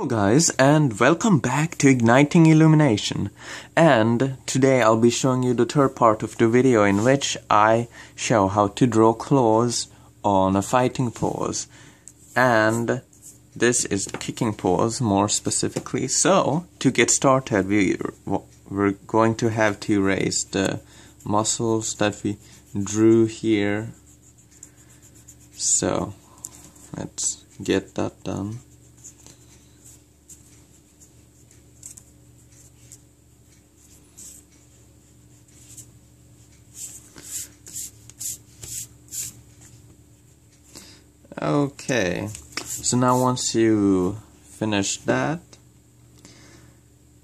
Hello guys and welcome back to Igniting Illumination. And today I'll be showing you the third part of the video in which I show how to draw claws on a fighting pose. And this is the kicking pose more specifically. So to get started we, we're going to have to erase the muscles that we drew here. So let's get that done Okay, so now once you finish that,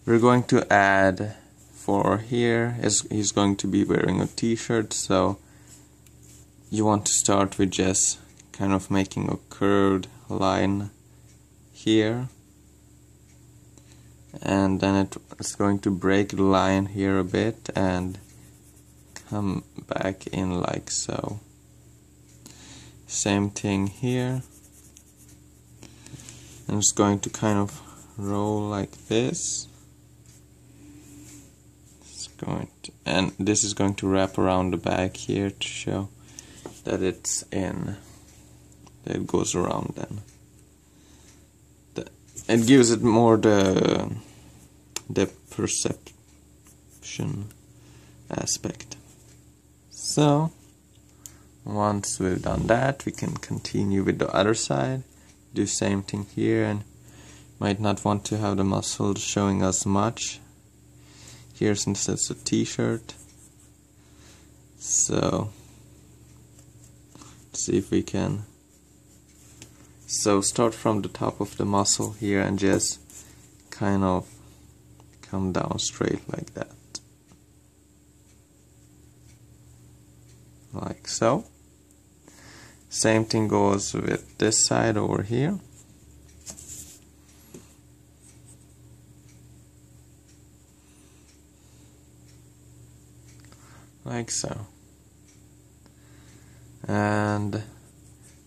we're going to add for here. Is he's going to be wearing a t-shirt so you want to start with just kind of making a curved line here. And then it, it's going to break the line here a bit and come back in like so same thing here. I'm just going to kind of roll like this. It's going to, and this is going to wrap around the back here to show that it's in. That it goes around then. The, it gives it more the the perception aspect. So once we've done that we can continue with the other side do same thing here and might not want to have the muscles showing as much. Here since it's a t-shirt. So see if we can. So start from the top of the muscle here and just kind of come down straight like that. Like so same thing goes with this side over here. Like so. And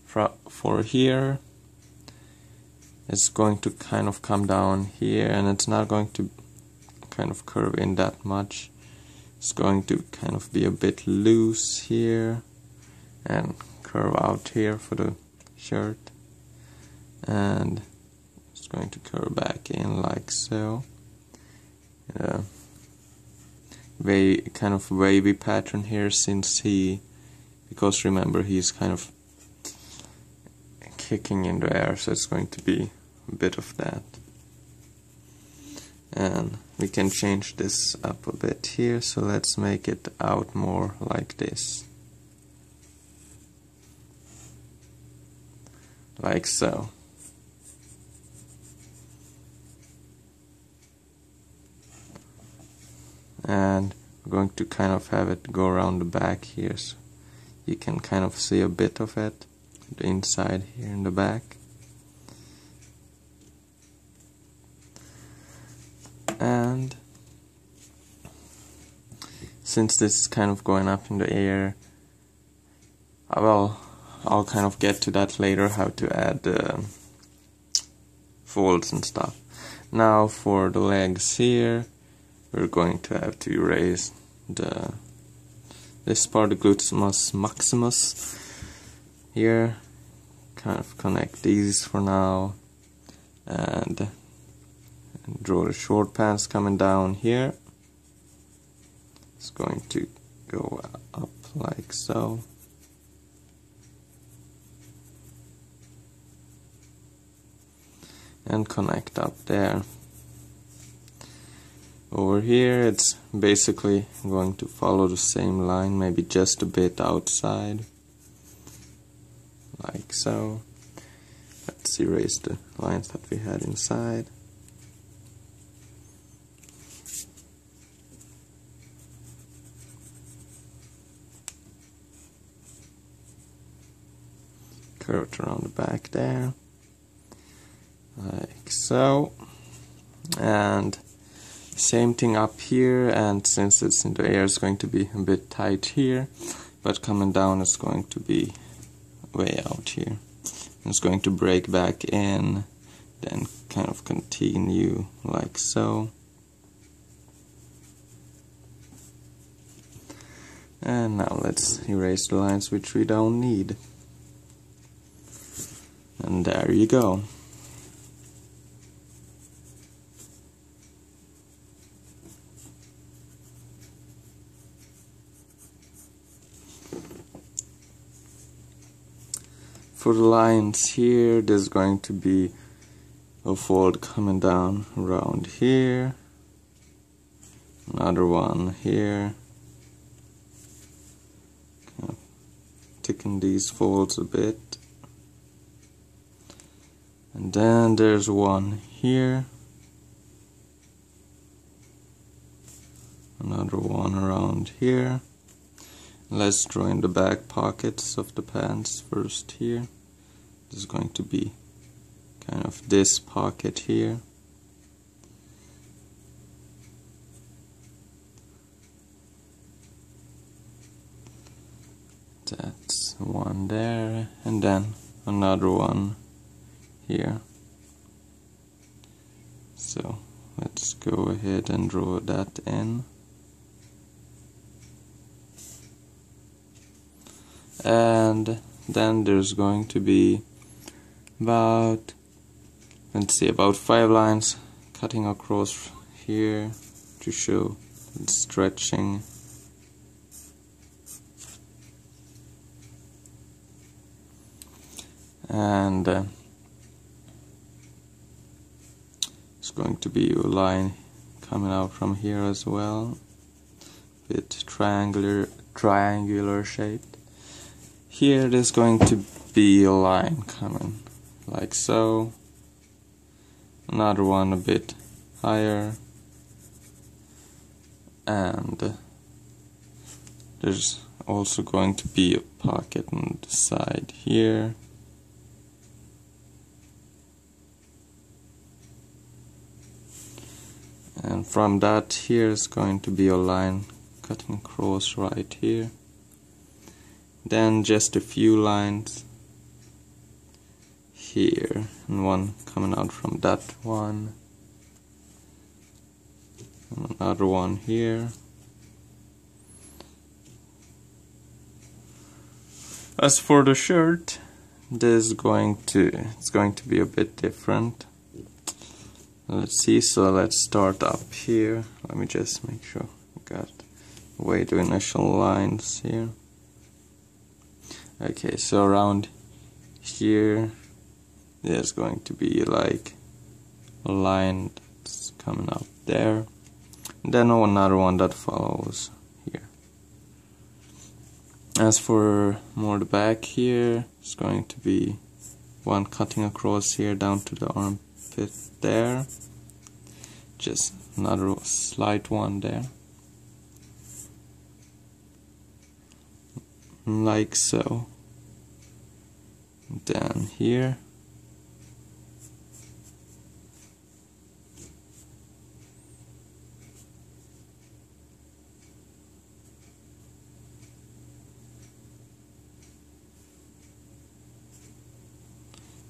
for, for here, it's going to kind of come down here and it's not going to kind of curve in that much. It's going to kind of be a bit loose here and curve out here for the shirt. And it's going to curve back in like so. Uh, very kind of wavy pattern here since he because remember he's kind of kicking in the air so it's going to be a bit of that. And we can change this up a bit here so let's make it out more like this like so. And we're going to kind of have it go around the back here so you can kind of see a bit of it, the inside here in the back. And since this is kind of going up in the air, uh, I will I'll kind of get to that later how to add uh, folds and stuff. Now for the legs here, we're going to have to erase the this part, of the gluteus maximus here. Kind of connect these for now, and, and draw the short pants coming down here. It's going to go up like so. And connect up there. Over here it's basically going to follow the same line maybe just a bit outside like so. Let's erase the lines that we had inside. Curved around the back there like so. And same thing up here. And since it's in the air it's going to be a bit tight here. But coming down it's going to be way out here. It's going to break back in. Then kind of continue like so. And now let's erase the lines which we don't need. And there you go for the lines here there's going to be a fold coming down around here another one here. Kind of ticking these folds a bit. And then there's one here another one around here let's draw in the back pockets of the pants first here. This is going to be kind of this pocket here. That's one there and then another one here. So let's go ahead and draw that in and then there's going to be about let's see about five lines cutting across here to show stretching. And uh, it's going to be a line coming out from here as well bit triangular triangular shaped here there's going to be a line coming like so. Another one a bit higher. And there's also going to be a pocket on the side here. And from that here is going to be a line cutting across right here then just a few lines here and one coming out from that one. And another one here. As for the shirt this is going to it's going to be a bit different. Let's see so let's start up here. Let me just make sure I got way the initial lines here okay so around here there's going to be like a line that's coming up there. And then another one that follows here. As for more the back here it's going to be one cutting across here down to the armpit there. Just another slight one there like so. Down here.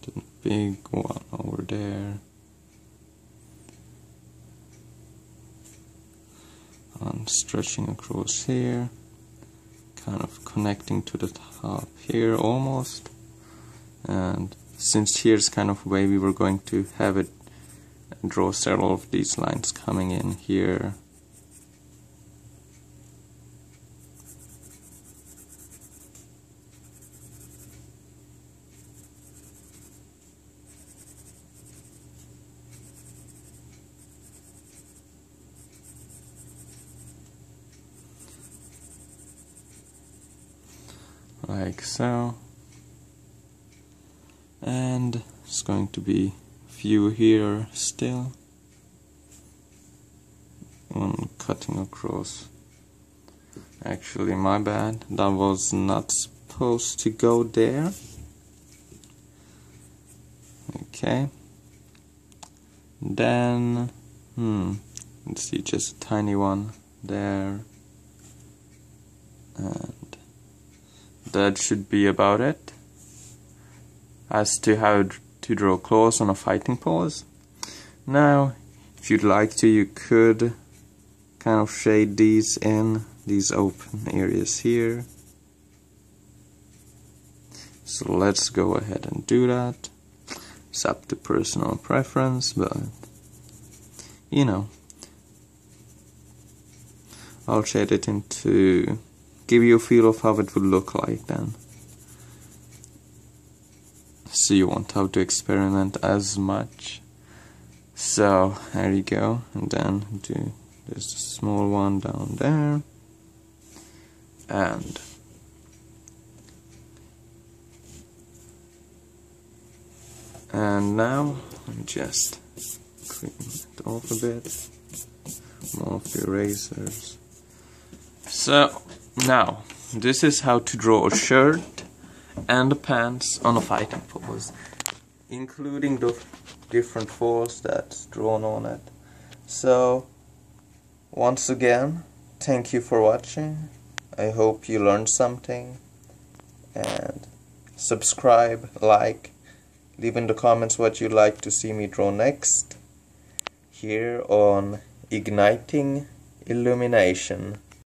The big one over there. And stretching across here connecting to the top here almost. And since here's kind of way we were going to have it draw several of these lines coming in here like so and it's going to be few here still. One cutting across. Actually my bad. That was not supposed to go there. Okay. Then hmm let's see just a tiny one there. And that should be about it. As to how to draw claws on a fighting pose. Now, if you'd like to, you could kind of shade these in, these open areas here. So let's go ahead and do that. It's up to personal preference, but you know, I'll shade it into give you a feel of how it would look like then. So you won't have to experiment as much. So there you go, and then do there's a small one down there, and and now I'm just clean it off a bit. More of the erasers. So now this is how to draw a shirt and pants on a fighting pose, including the different force that's drawn on it. So once again, thank you for watching. I hope you learned something and subscribe, like, leave in the comments what you'd like to see me draw next here on Igniting Illumination.